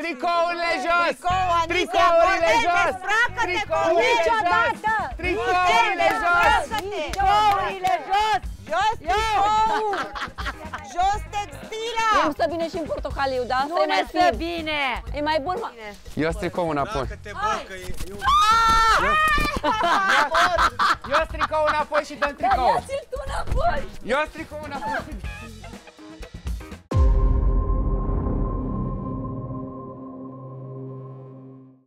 Tricourile jos! Tricou, Tricourile jos! dezbracă-te, jos! Niciodată! Tricourile jos! Tricourile jos! Jos tricou! Jos textila! Nu stă bine și în portocaliu, da? Asta Nu e ne mai stă bine! E mai bun, mă. Eu tricou înapoi. Dacă te bă, că. Eu tricou înapoi și dăm tricou. Ia-ți-l tu înapoi! Eu tricou înapoi. și...